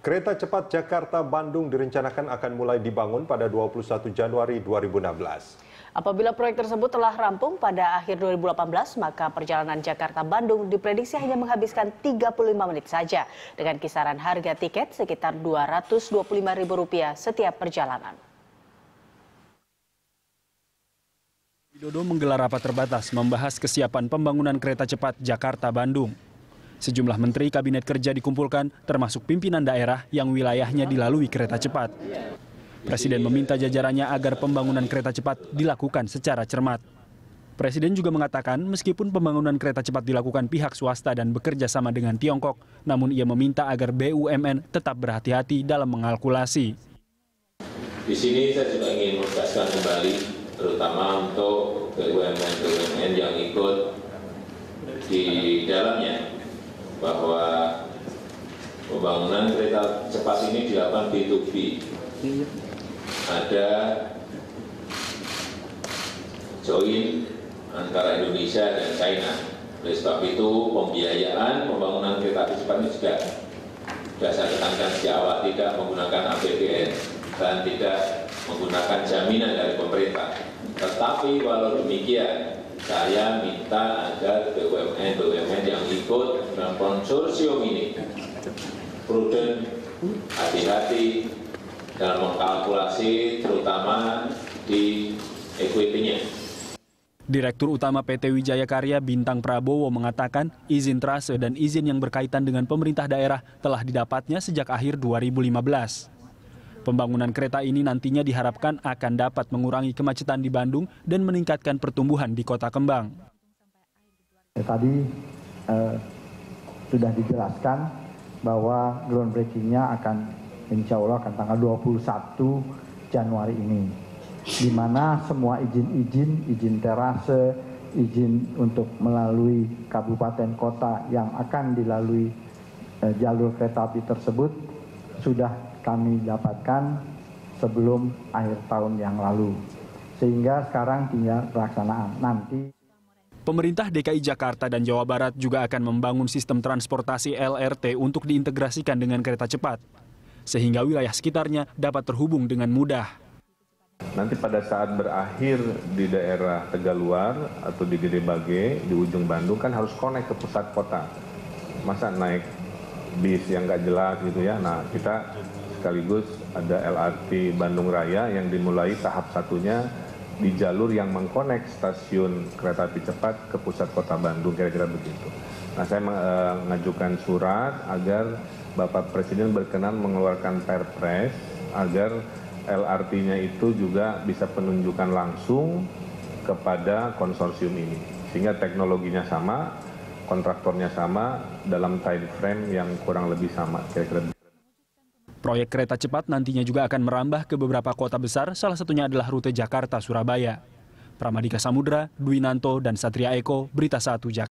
Kereta cepat Jakarta-Bandung direncanakan akan mulai dibangun pada 21 Januari 2016. Apabila proyek tersebut telah rampung pada akhir 2018, maka perjalanan Jakarta-Bandung diprediksi hanya menghabiskan 35 menit saja dengan kisaran harga tiket sekitar Rp225.000 setiap perjalanan. Widodo menggelar rapat terbatas membahas kesiapan pembangunan kereta cepat Jakarta-Bandung. Sejumlah menteri kabinet kerja dikumpulkan, termasuk pimpinan daerah yang wilayahnya dilalui kereta cepat. Presiden meminta jajarannya agar pembangunan kereta cepat dilakukan secara cermat. Presiden juga mengatakan meskipun pembangunan kereta cepat dilakukan pihak swasta dan bekerja sama dengan Tiongkok, namun ia meminta agar BUMN tetap berhati-hati dalam mengalkulasi. Di sini saya juga ingin menegaskan kembali, terutama untuk BUMN-BUMN yang ikut di dalamnya, pembangunan kereta cepat ini dilakukan B2B. Ada join antara Indonesia dan China. Oleh sebab itu, pembiayaan pembangunan kereta cepat ini juga sudah saya tekankan sejak awal tidak menggunakan APBN dan tidak menggunakan jaminan dari pemerintah. Tetapi walau demikian, saya minta agar BUMN-BUMN yang ikut dalam konsorsium ini prudent, hati-hati dalam mengkalkulasi terutama di equity-nya. Direktur Utama PT Wijaya Karya Bintang Prabowo mengatakan izin trase dan izin yang berkaitan dengan pemerintah daerah telah didapatnya sejak akhir 2015. Pembangunan kereta ini nantinya diharapkan akan dapat mengurangi kemacetan di Bandung dan meningkatkan pertumbuhan di kota kembang. Ya, tadi eh, sudah dijelaskan bahwa groundbreakingnya akan insya Allah akan tanggal 21 Januari ini. Di mana semua izin-izin, izin terase, izin untuk melalui kabupaten kota yang akan dilalui eh, jalur kereta api tersebut sudah kami dapatkan sebelum akhir tahun yang lalu. Sehingga sekarang tinggal pelaksanaan. Nanti Pemerintah DKI Jakarta dan Jawa Barat juga akan membangun sistem transportasi LRT untuk diintegrasikan dengan kereta cepat, sehingga wilayah sekitarnya dapat terhubung dengan mudah. Nanti pada saat berakhir di daerah Tegaluar atau di Gede Bage, di ujung Bandung kan harus connect ke pusat kota. Masa naik bis yang nggak jelas gitu ya. Nah kita sekaligus ada LRT Bandung Raya yang dimulai tahap satunya di jalur yang mengkonek stasiun kereta api cepat ke pusat kota Bandung kira-kira begitu. Nah saya mengajukan surat agar Bapak Presiden berkenan mengeluarkan perpres agar LRT-nya itu juga bisa penunjukan langsung kepada konsorsium ini. Sehingga teknologinya sama, kontraktornya sama, dalam time frame yang kurang lebih sama kira-kira Proyek kereta cepat nantinya juga akan merambah ke beberapa kota besar, salah satunya adalah rute Jakarta-Surabaya. Pramadika Samudra, Dwi Nanto, dan Satria Eko, Berita 1 Jakarta.